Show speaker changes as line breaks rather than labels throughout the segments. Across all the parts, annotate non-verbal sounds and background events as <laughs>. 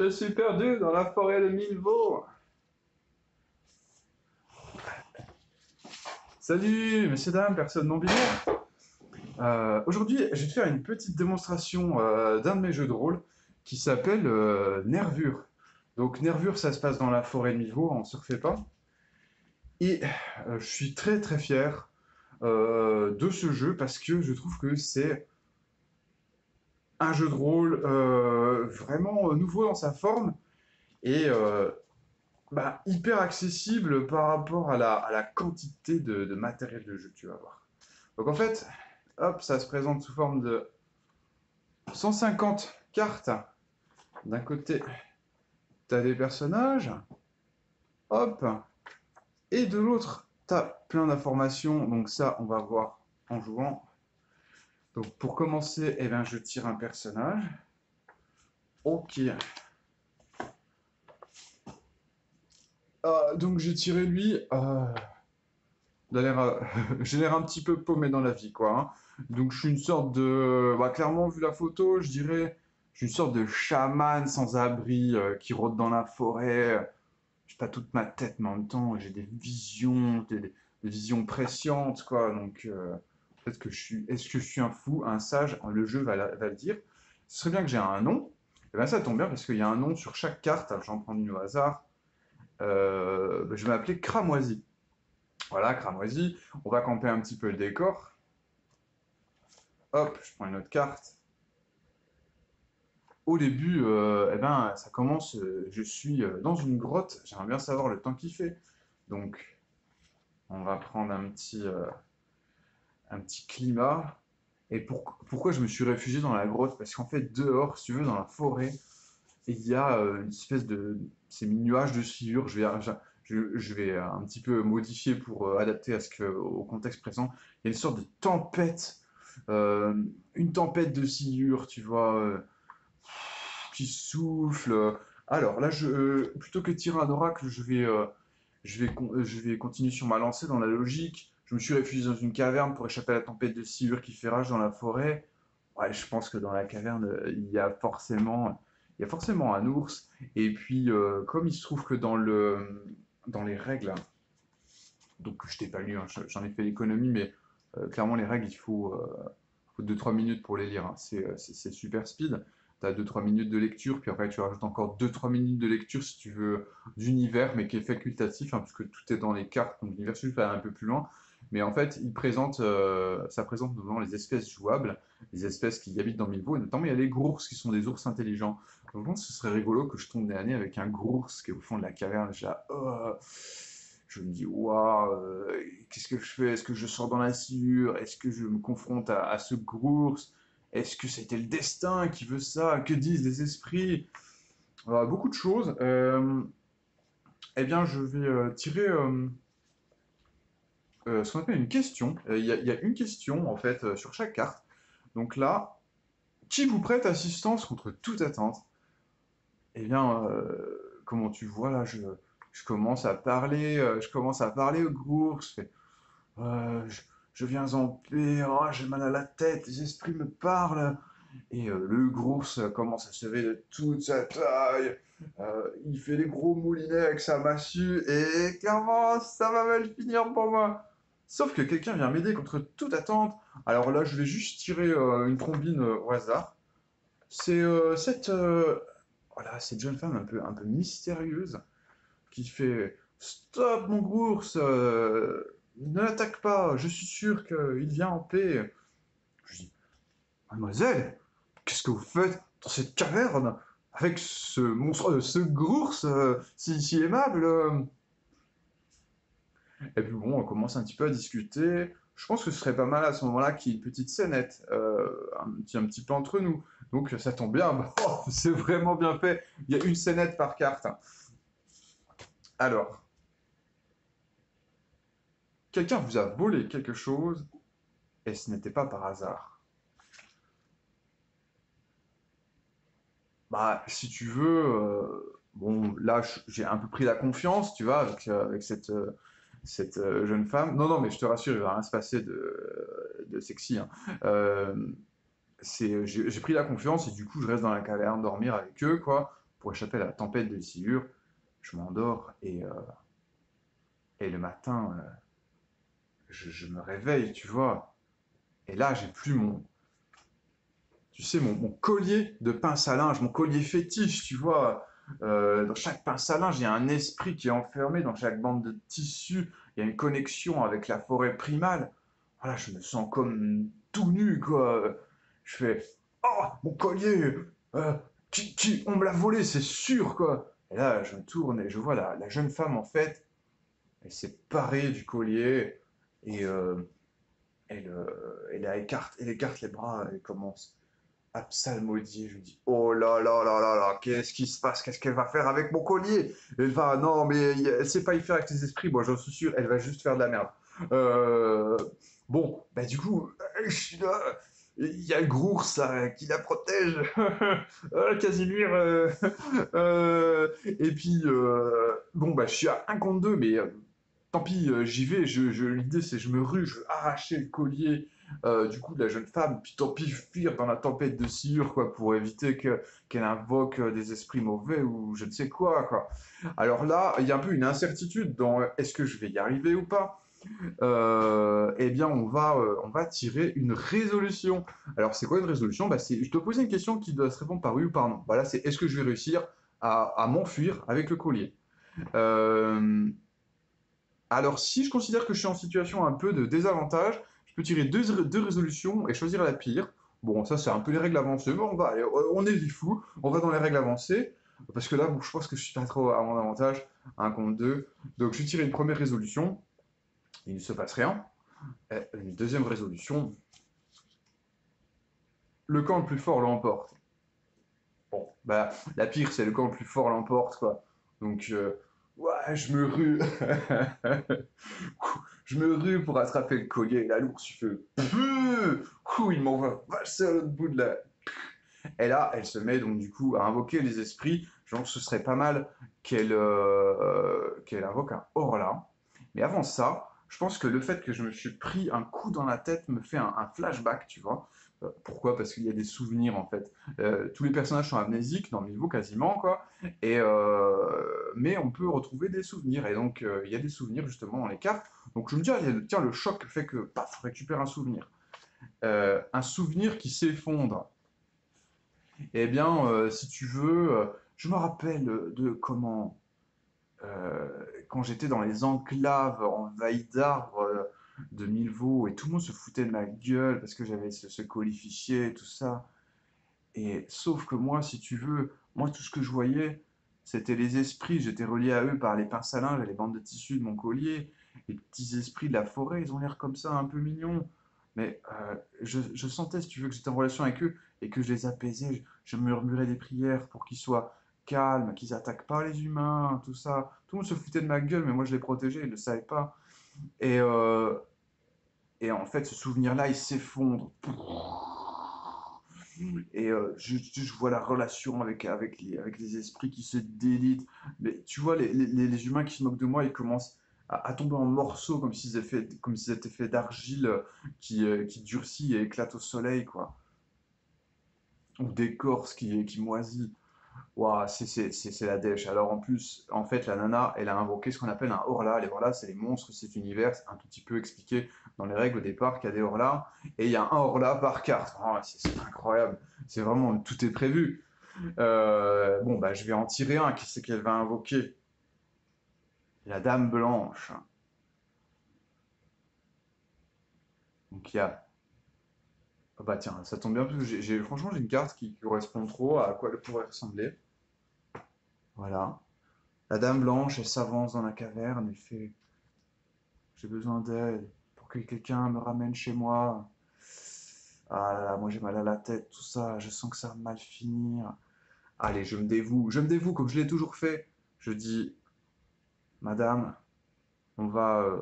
Je suis perdu dans la forêt de Milvaux. Salut, messieurs, dames, personnes non binaires. Euh, Aujourd'hui, je vais te faire une petite démonstration euh, d'un de mes jeux de rôle qui s'appelle euh, Nervure. Donc, Nervure, ça se passe dans la forêt de Milvaux, on ne se refait pas. Et je suis très très fier de ce jeu parce que je trouve que c'est un jeu de rôle euh, vraiment nouveau dans sa forme et euh, bah, hyper accessible par rapport à la, quantité de, de matériel de jeu que tu vas avoir. Donc en fait, hop, ça se présente sous forme de 150 cartes. D'un côté, tu as des personnages, hop, et de l'autre, tu as plein d'informations. Donc ça, on va voir en jouant. Donc pour commencer, eh je tire un personnage. Ok. Ah, donc j'ai tiré lui. Euh, l'air, euh, <laughs> j'ai l'air un petit peu paumé dans la vie, quoi. hein. Donc je suis une sorte de, bah, clairement vu la photo, je dirais, je suis une sorte de chaman sans abri euh, qui rôde dans la forêt. J'ai pas toute ma tête, mais en même temps j'ai des visions, des, visions prescientes, quoi. Donc euh, est-ce que je suis un fou, un sage? Le jeu va, le dire. Ce serait bien que j'ai un nom. Et bien ça tombe bien parce qu'il y a un nom sur chaque carte. J'en prends une au hasard. Euh, bah, je vais m'appeler Cramoisi. Voilà, Cramoisi. On va camper un petit peu le décor. Hop, je prends une autre carte. Au début, euh, eh ben, ça commence. euh, je suis dans une grotte. J'aimerais bien savoir le temps qu'il fait. Donc, on va prendre un petit, un petit climat. Et pour- pourquoi je me suis réfugié dans la grotte? Parce qu'en fait, dehors, si tu veux, dans la forêt, il y a euh, une espèce de ces nuages de sciure. Je vais, je, vais euh, un petit peu modifier pour euh, adapter à ce que, au contexte présent. Il y a une sorte de tempête, une tempête de sciure, tu vois, qui souffle. Alors là, je, plutôt que tirer un oracle, je vais, je vais, je vais continuer sur ma lancée dans la logique. Je me suis réfugié dans une caverne pour échapper à la tempête de sciure qui fait rage dans la forêt. Ouais, je pense que dans la caverne, euh, il y a forcément, il y a forcément un ours. Et puis, euh, comme il se trouve que dans le, dans les règles, donc je t'ai pas lu, hein, je- j'en ai fait l'économie, mais euh, clairement les règles, il faut, euh, faut 2-3 minutes pour les lire. hein. C'est, euh, super speed. Tu as 2-3 minutes de lecture, puis après tu rajoutes encore 2-3 minutes de lecture si tu veux d'univers, mais qui est facultatif, hein, puisque tout est dans les cartes, donc l'univers juste va un peu plus loin. Mais en fait, il présente, euh, ça présente notamment les espèces jouables, les espèces qui habitent dans Milvaux, et notamment il y a les grours qui sont des ours intelligents. Donc ce serait rigolo que je tombe des années avec un grours qui est au fond de la caverne. Je, là, Oh. je me dis, waouh, euh, qu'est-ce que je fais? Est-ce que je sors dans la sciure? Est-ce que je me confronte à, à ce grours? Est-ce que c'était le destin qui veut ça? Que disent les esprits? Voilà, beaucoup de choses. Euh, eh bien, je vais euh, tirer euh, ce qu'on appelle une question. Euh, Il y a, une question, en fait, euh, sur chaque carte. Donc là, qui vous prête assistance contre toute attente? Eh bien, comment tu vois là, je, commence à parler, je commence à parler au groupe, je je, viens en paix, oh, j'ai mal à la tête, les esprits me parlent. Et le groupe commence à se lever de toute sa taille, il fait des gros moulinets avec sa massue, et clairement, ça va mal finir pour moi. Sauf que quelqu'un vient m'aider contre toute attente. Alors là, je vais juste tirer euh, une trombine euh, au hasard. C'est euh, cette, voilà, cette jeune femme un peu, mystérieuse qui fait Stop, mon ours, ne l'attaque pas, je suis sûr qu'il vient en paix. Je dis Mademoiselle, qu'est-ce que vous faites dans cette caverne avec ce monstre, ce grours si, si aimable Et puis bon, on commence un petit peu à discuter. Je pense que ce serait pas mal à ce moment-là qu'il y ait une petite scénette, euh, un petit, peu entre nous. Donc ça tombe bien, <laughs> oh, c'est vraiment bien fait. Il y a une scénette par carte. Alors, quelqu'un vous a volé quelque chose et ce n'était pas par hasard. Bah, si tu veux, euh, bon, là, j'ai un peu pris la confiance, tu vois, avec, euh, cette, cette euh, jeune femme. Non, non, mais je te rassure, il va rien se passer de, sexy. hein. Euh, j'ai pris la confiance et du coup, je reste dans la caverne dormir avec eux, quoi. pour échapper à la tempête de sciure. Je m'endors et, euh, et le matin, je, je me réveille, tu vois. Et là, j'ai plus mon, tu sais, mon, mon collier de pince à linge, mon collier fétiche, tu vois. Euh, dans chaque pince à linge, il y a un esprit qui est enfermé. Dans chaque bande de tissu, il y a une connexion avec la forêt primale. Voilà, je me sens comme tout nu, quoi. Je fais Oh, mon collier euh, qui, qui- On me l'a volé, c'est sûr, quoi. Et là, je me tourne et je vois la, la jeune femme, en fait, elle s'est parée du collier et euh, elle, euh, elle, écarte, elle écarte les bras et commence à psalmodier. Je me dis, oh là là là là là, qu'est-ce qui se passe? Qu'est-ce qu'elle va faire avec mon collier? Elle va, non, mais elle sait pas y faire avec les esprits, moi j'en suis sûr, elle va juste faire de la merde. Euh, bon, bah du coup, je suis là. Il y a Grours qui la protège, <laughs> Euh, Casimir. euh, <laughs> euh, et puis, euh, bon, bah, je suis à un contre 2, mais euh, tant pis, euh, j'y vais. Je, je- l'idée, c'est je me rue, je veux arracher le collier euh, du coup de la jeune femme, puis tant pis, fuir dans la tempête de sciure, quoi, pour éviter que, qu'elle invoque euh, des esprits mauvais ou je ne sais quoi, quoi. Alors là, il y a un peu une incertitude dans euh, est-ce que je vais y arriver ou pas? Eh bien, on va, on va tirer une résolution. Alors, c'est quoi une résolution? Bah, c'est, je dois poser une question qui doit se répondre par oui ou par non. Voilà, c'est est-ce que je vais réussir à, à m'enfuir avec le collier? Alors, si je considère que je suis en situation un peu de désavantage, tirer deux, deux résolutions et choisir la pire. Bon, ça, c'est un peu les règles avancées, mais on va, aller- on est fou, on va dans les règles avancées, parce que là, bon, je pense que je suis pas trop à mon avantage, un contre deux. Donc, je tirer une première résolution, il ne se passe rien. Et une deuxième résolution, le camp le plus fort l'emporte. Bon, bah, la pire, c'est le camp le plus fort l'emporte, quoi. Donc, euh, ouais, je me rue. <laughs> Je me rue pour attraper le collier. Là, l'ours, fait. Pouh Ouh, il m'envoie passer à l'autre bout de la. Et là, elle se met donc du coup à invoquer les esprits. Genre, ce serait pas mal qu'elle euh, qu'elle invoque un Horla. Mais avant ça, je pense que le fait que je me suis pris un coup dans la tête me fait un, flashback, tu vois. Euh, pourquoi? Parce qu'il y a des souvenirs en fait. Euh, tous les personnages sont amnésiques dans le niveau quasiment, quoi. Et mais on peut retrouver des souvenirs. Et donc, il y a des souvenirs justement dans les cartes. Donc, je me dis, allez, tiens, le choc fait que, paf, récupère un souvenir. Euh, un souvenir qui s'effondre. Eh bien, euh, si tu veux, euh, je me rappelle de comment, quand j'étais dans les enclaves envahies d'arbres de Milvaux, et tout le monde se foutait de ma gueule parce que j'avais ce, ce colis fichier et tout ça. Et sauf que moi, si tu veux, moi, tout ce que je voyais, c'était les esprits. J'étais relié à eux par les pinces à linge et les bandes de tissu de mon collier. Les petits esprits de la forêt, ils ont l'air comme ça, un peu mignons. Mais euh, je, je sentais, si tu veux, que j'étais en relation avec eux et que je les apaisais. Je, je murmurais des prières pour qu'ils soient calmes, qu'ils attaquent pas les humains, tout ça. Tout le monde se foutait de ma gueule, mais moi, je les protégeais, ils ne savaient pas. Et, euh, et en fait, ce souvenir-là, il s'effondre. Et euh, je- je vois la relation avec, avec les, avec les esprits qui se délitent. Mais tu vois, les, les, les humains qui se moquent de moi, ils commencent à, tomber en morceaux comme s'ils étaient faits, comme s'ils étaient faits d'argile euh, qui, euh, qui durcit et éclate au soleil, quoi. Ou d'écorce qui, qui moisit. Ouah, c'est la dèche. Alors en plus, en fait, la nana, elle a invoqué ce qu'on appelle un Horla. Les Horla, c'est les monstres. C'est un tout petit peu expliqué dans les règles au départ qu'il y a des Horla. Et il y a un Horla par carte. Oh, c'est c'est incroyable. C'est vraiment, tout est prévu. Euh, bon, bah, je vais en tirer un. Qui c'est qu'elle va invoquer? La Dame Blanche. Donc il y a... ah bah tiens, ça tombe bien parce que j'ai, franchement, j'ai une carte qui correspond trop à quoi elle pourrait ressembler. Voilà. La Dame Blanche, elle s'avance dans la caverne, elle fait J'ai besoin d'aide pour que quelqu'un me ramène chez moi. Ah là là, moi j'ai mal à la tête, tout ça, je sens que ça va mal finir. Allez, je me dévoue, je me dévoue comme je l'ai toujours fait. Je dis Madame, on va, euh,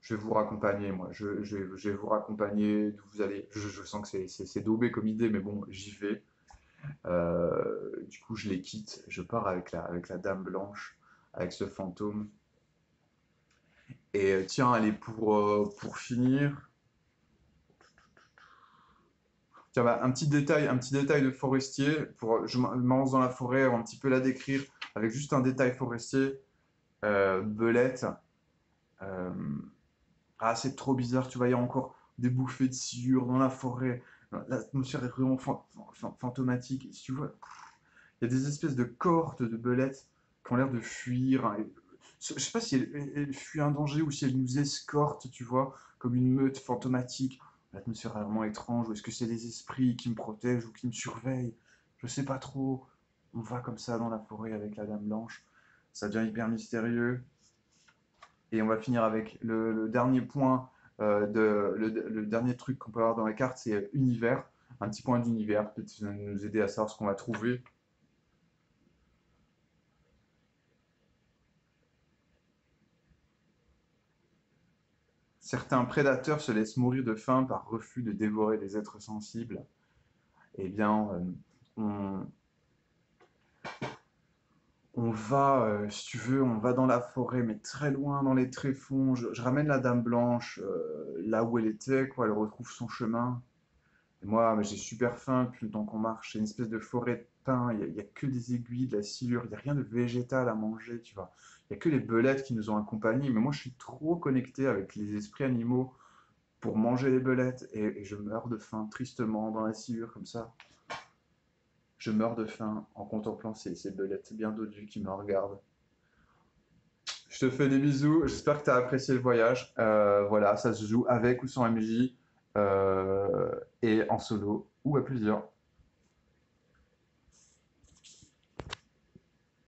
je vais vous raccompagner, moi. Je, vais, vous raccompagner vous allez. Je, sens que c'est daubé comme idée, mais bon, j'y vais. Euh, du coup, je les quitte. Je pars avec la, avec la Dame Blanche, avec ce fantôme. Et euh, tiens, allez, pour, pour finir, Tiens, bah, un petit détail, un petit détail de forestier. Pour, je m'avance dans la forêt, un petit peu la décrire avec juste un détail forestier. Euh, belette. Euh, ah, c'est trop bizarre, tu vois, il y a encore des bouffées de sciure dans la forêt. L'atmosphère est vraiment fantomatique. tu vois, il y a des espèces de cohortes de belettes qui ont l'air de fuir. Je sais pas si elles, fuient un danger ou si elles nous escortent, tu vois, comme une meute fantomatique. L'atmosphère est vraiment étrange. Ou est-ce que c'est des esprits qui me protègent ou qui me surveillent? Je sais pas trop. On va comme ça dans la forêt avec la Dame Blanche. Ça devient hyper mystérieux. Et on va finir avec le, dernier point, euh, de, le, dernier truc qu'on peut avoir dans la carte, c'est univers. Un petit point d'univers, peut-être nous aider à savoir ce qu'on va trouver. Certains prédateurs se laissent mourir de faim par refus de dévorer les êtres sensibles. Eh bien, euh, on, on va, euh, si tu veux, on va dans la forêt, mais très loin dans les tréfonds. Je, ramène la Dame Blanche euh, là où elle était, quoi. Elle retrouve son chemin. Et moi, j'ai super faim depuis le qu'on marche. C'est une espèce de forêt de pain. Il n'y a, que des aiguilles, de la silure. Il n'y a rien de végétal à manger, tu vois. Il n'y a que les belettes qui nous ont accompagnés. Mais moi, je suis trop connecté avec les esprits animaux pour manger les belettes. Et, et je meurs de faim, tristement, dans la silure, comme ça. Je meurs de faim en contemplant ces, ces belettes bien dodues qui me regardent. Je te fais des bisous. J'espère que tu as apprécié le voyage. Euh, voilà, ça se joue avec ou sans MJ euh, et en solo ou à plusieurs.